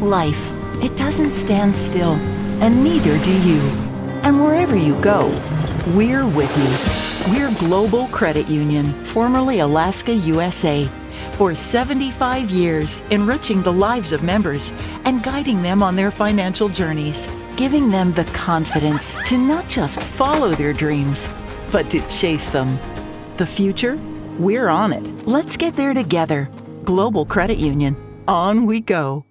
Life, it doesn't stand still, and neither do you. And wherever you go, we're with you. We're Global Credit Union, formerly Alaska USA. For 75 years, enriching the lives of members and guiding them on their financial journeys, giving them the confidence to not just follow their dreams, but to chase them. The future? We're on it. Let's get there together. Global Credit Union. On we go.